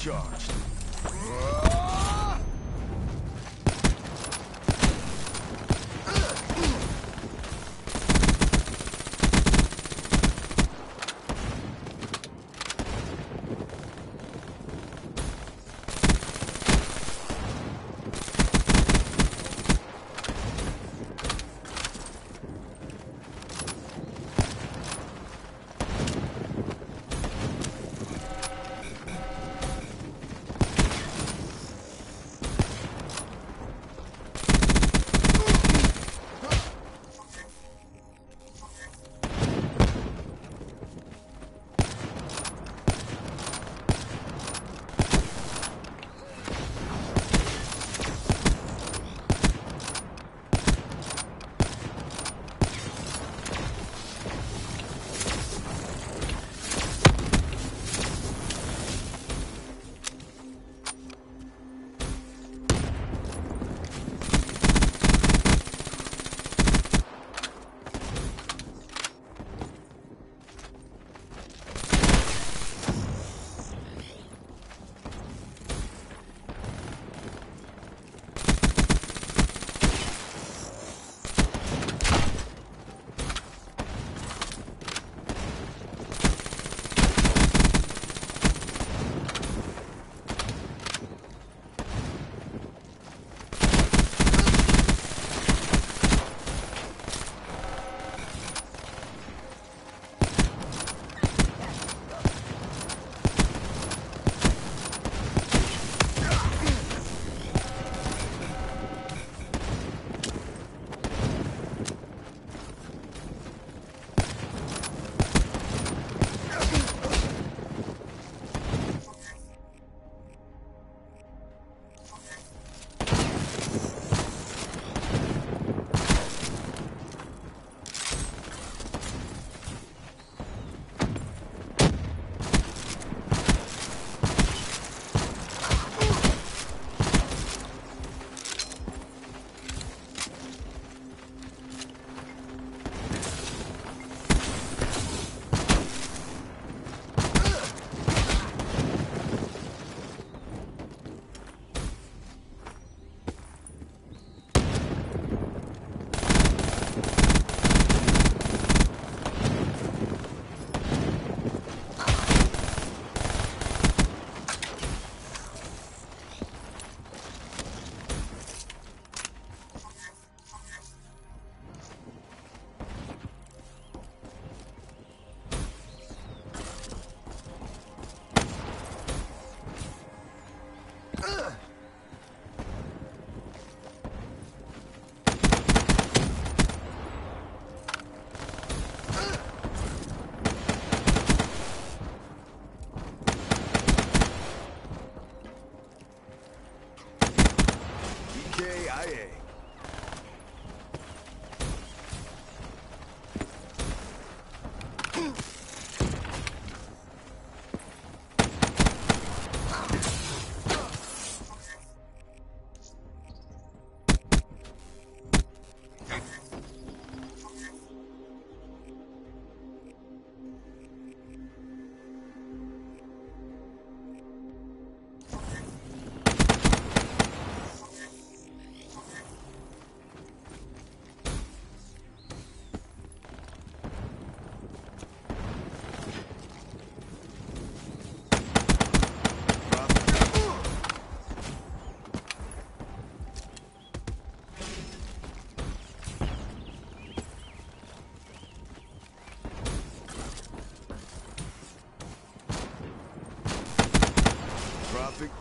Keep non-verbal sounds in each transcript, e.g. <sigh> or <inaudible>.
charge.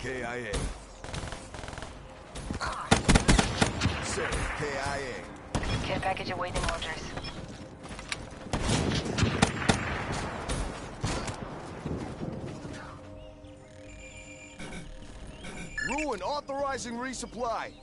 KIA. Sir, KIA. Care package awaiting orders. Ruin authorizing resupply.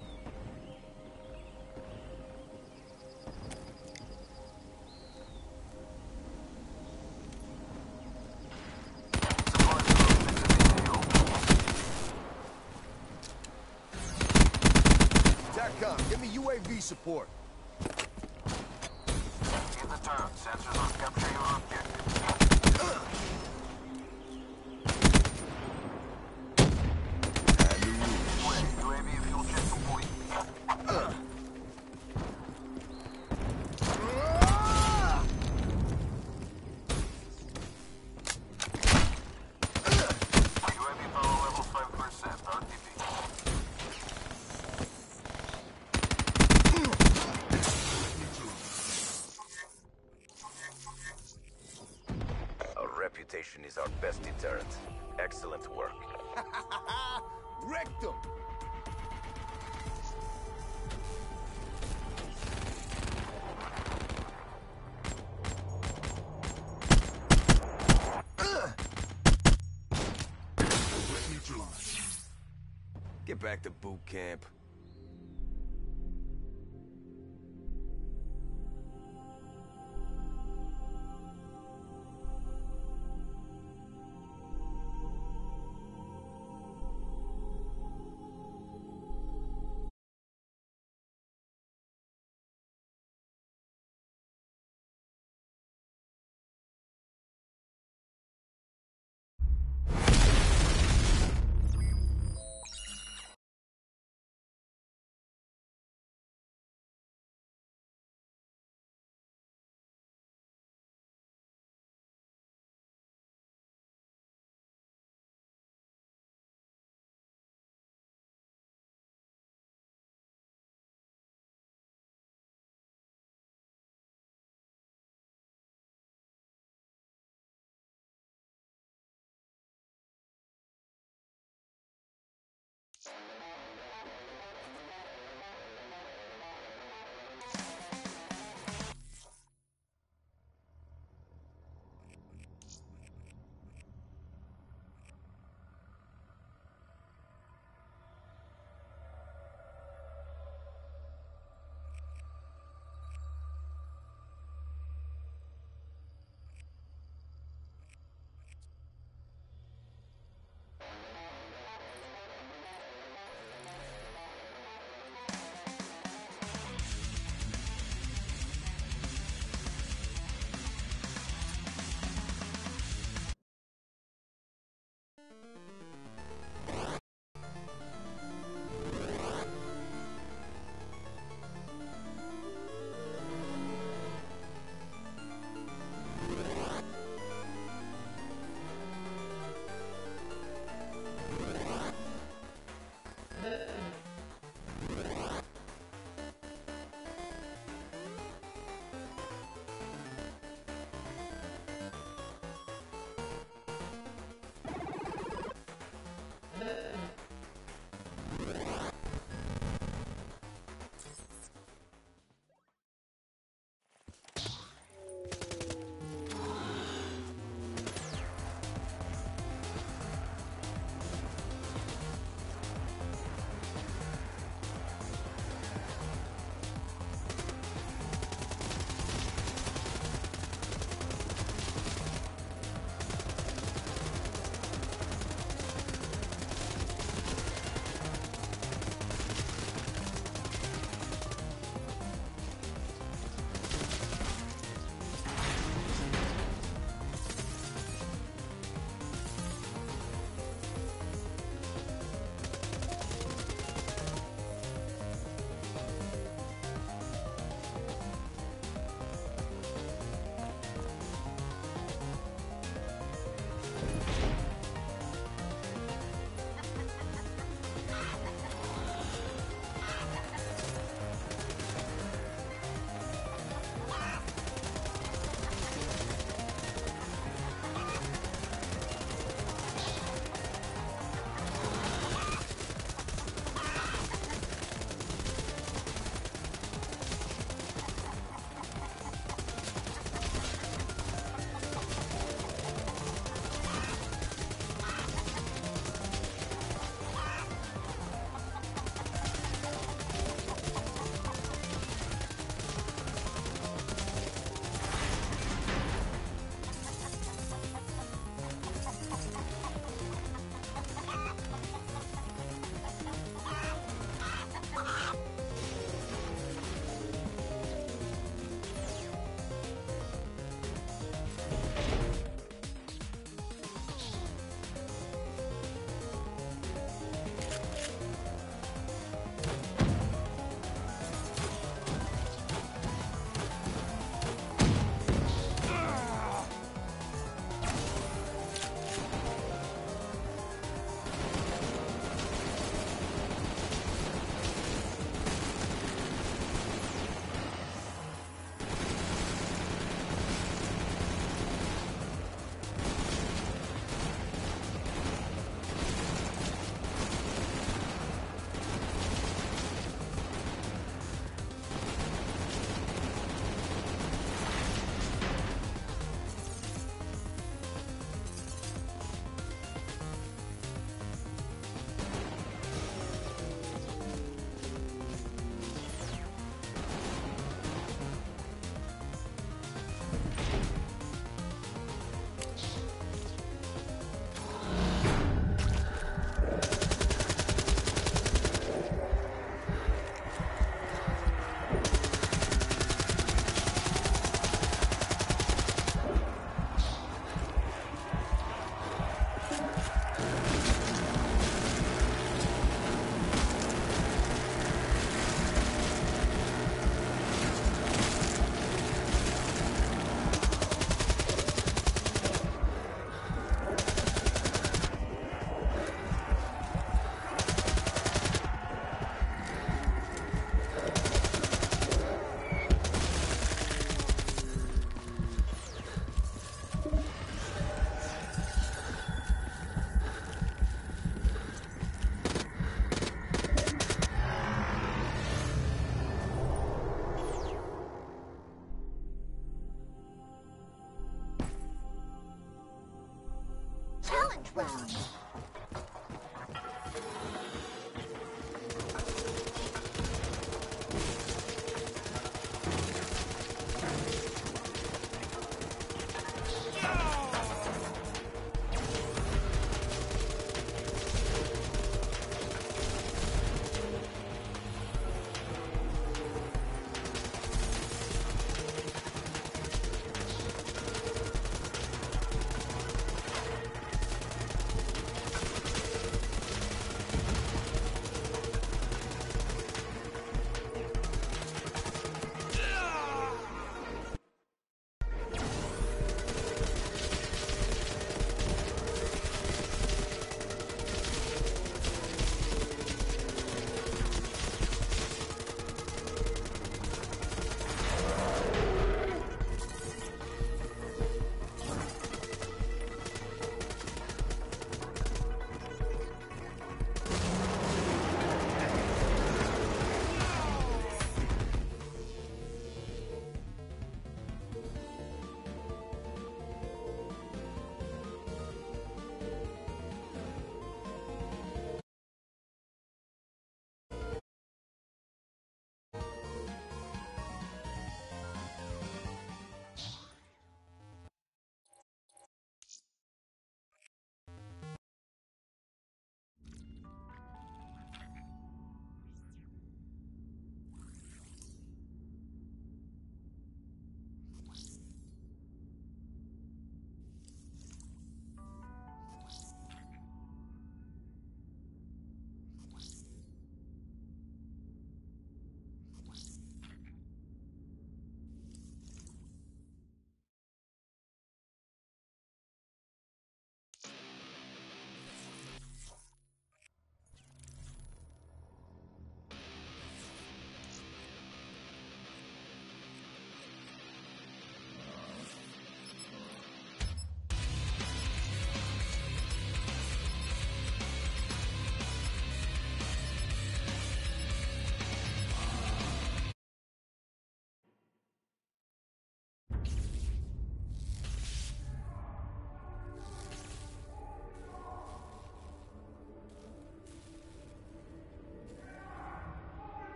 Deterrent. Excellent work. <laughs> Wrecked them. Get back to boot camp.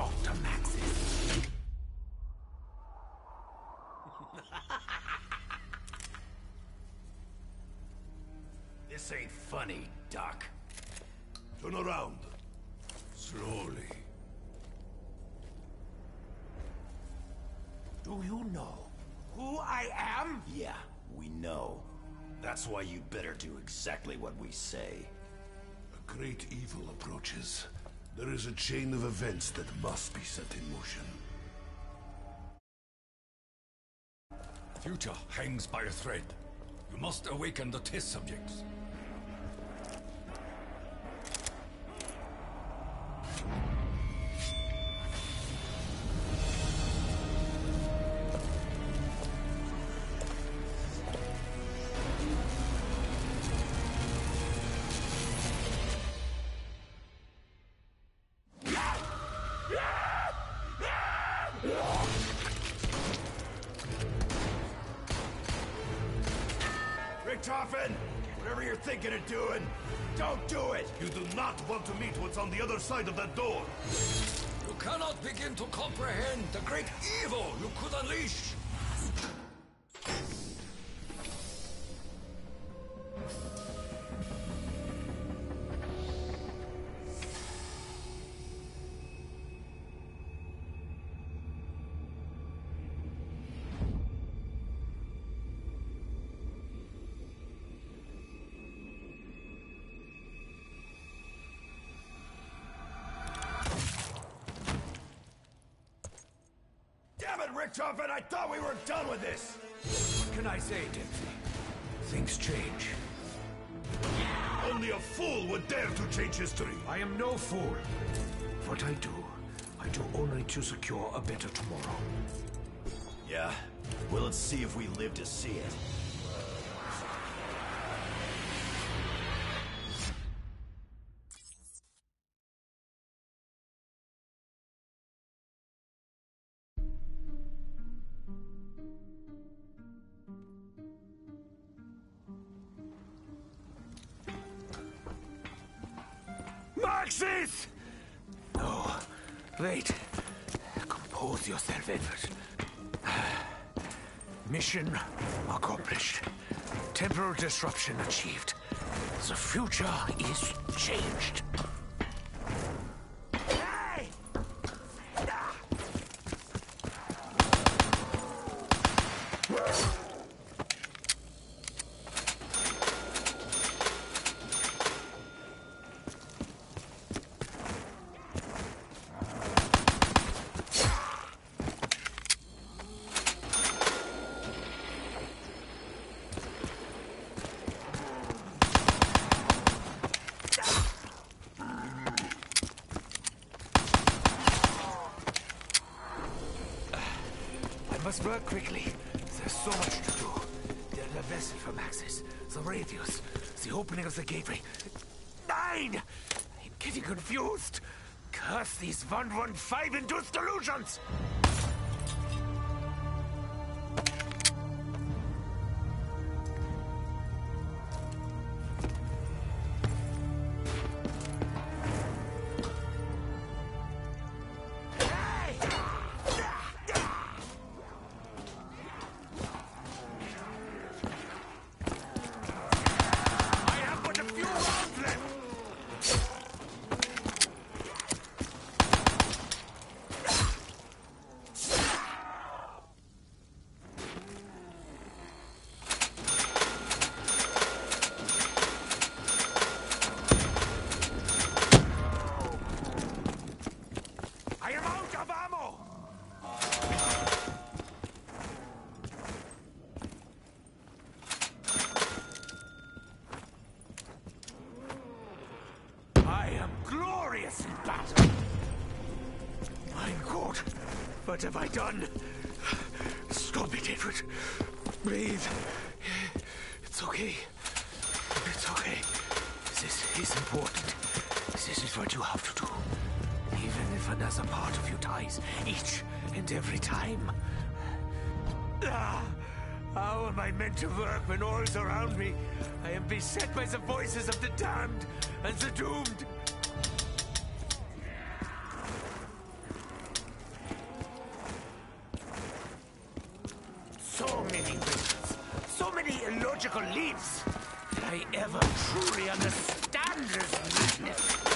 Dr. Maxis. this ain't funny, Doc. Turn around. Slowly. Do you know who I am? Yeah, we know. That's why you better do exactly what we say. A great evil approaches. There is a chain of events that must be set in motion. Future hangs by a thread. You must awaken the test subjects. Thinking of doing, don't do it! You do not want to meet what's on the other side of that door. You cannot begin to comprehend the great evil you could unleash. It, Richtofen! I thought we were done with this! What can I say, Dempsey? Things change. Only a fool would dare to change history. I am no fool. What I do, I do only to secure a better tomorrow. Yeah? Well, let's see if we live to see it. No. Wait. Compose yourself, Edward. Mission accomplished. Temporal disruption achieved. The future is changed. 115 induced delusions! What have I done? Stop it, Edward. Breathe. It's okay. It's okay. This is important. This is what you have to do. Even if another part of you dies each and every time. Ah, how am I meant to work when all is around me? I am beset by the voices of the damned and the doomed. so many reasons, so many illogical leaps. I ever truly understand this business?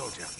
soldier.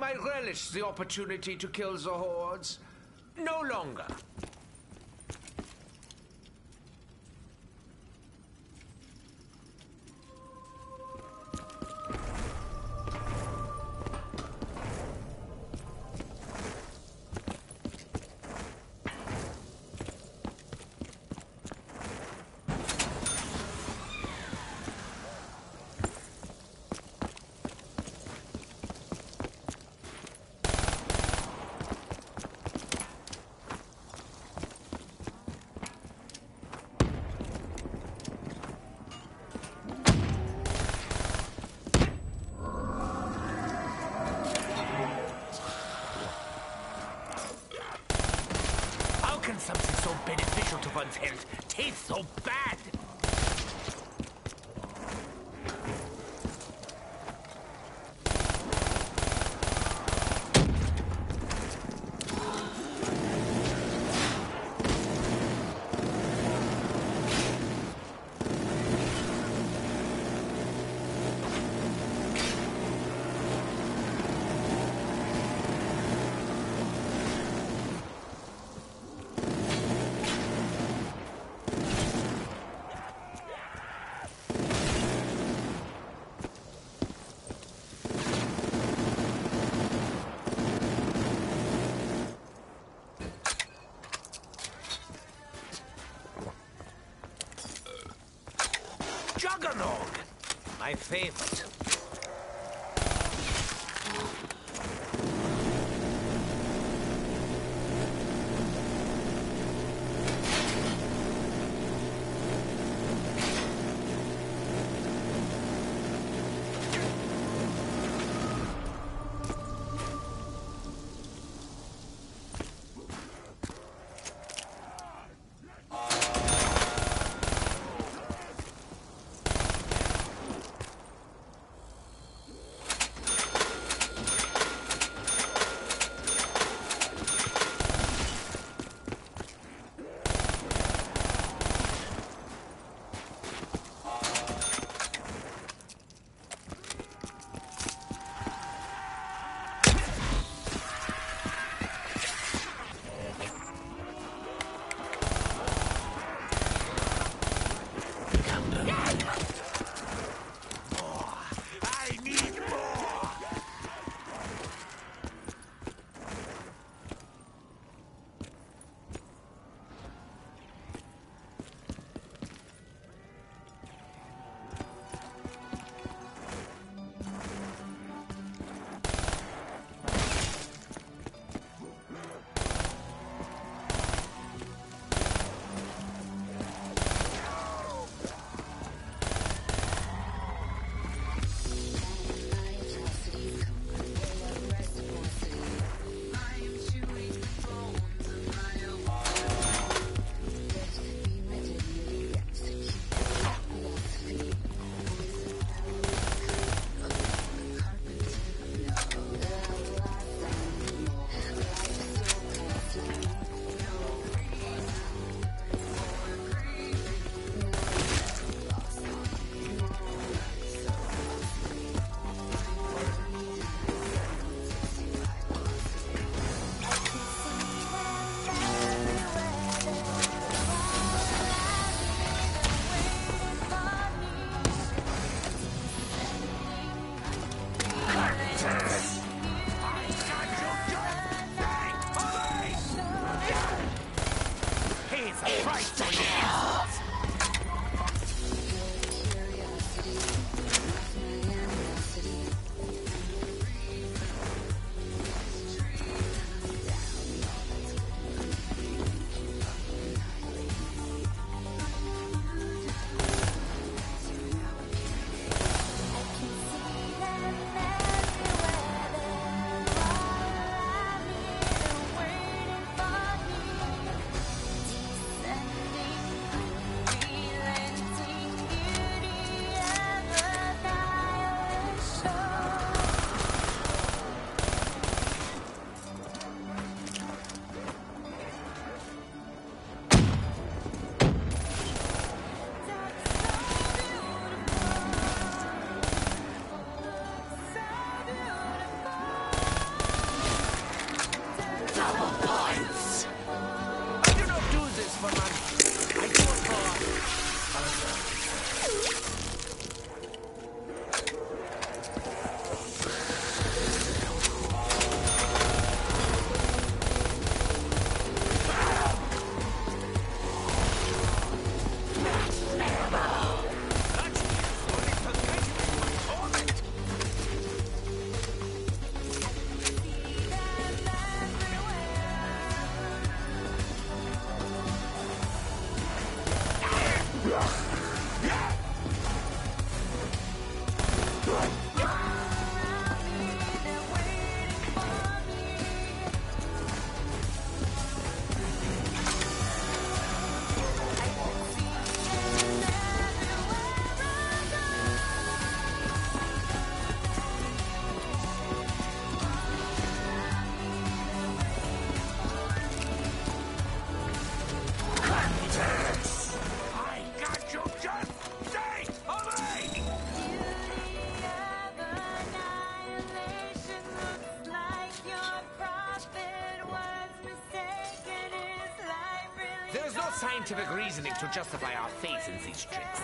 I relish the opportunity to kill Zahor. Juggernog! My favorite. Scientific reasoning to justify our faith in these tricks.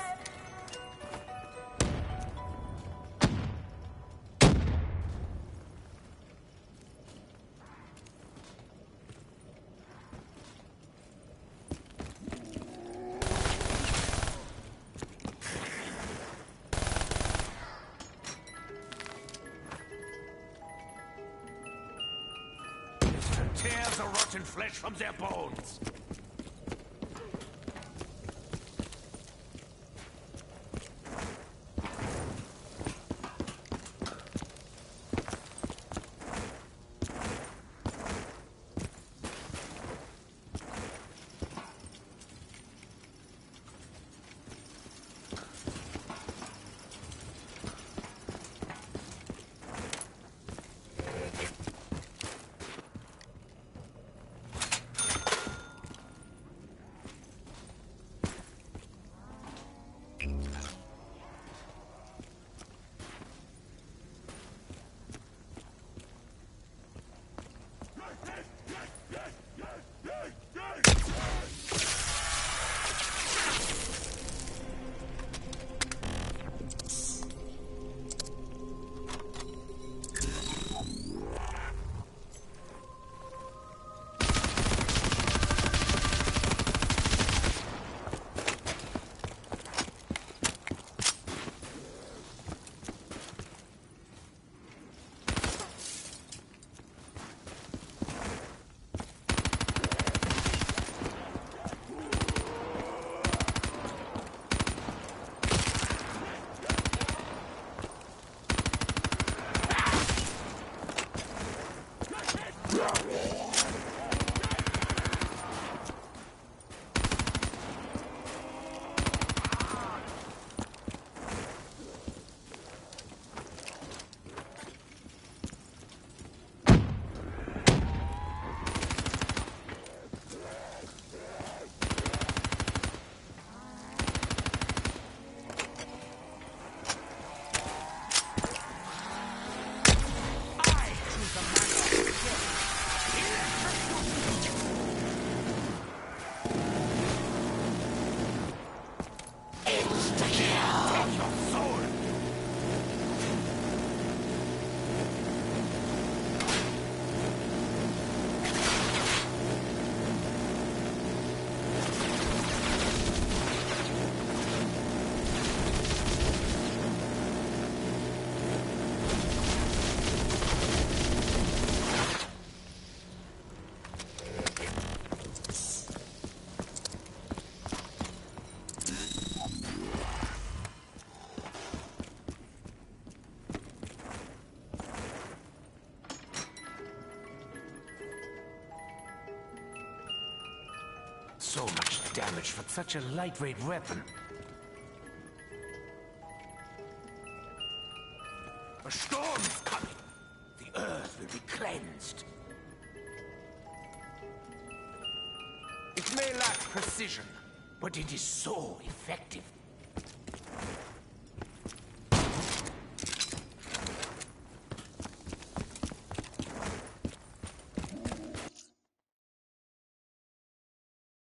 Tear the rotten flesh from their bones. Damage for such a lightweight weapon.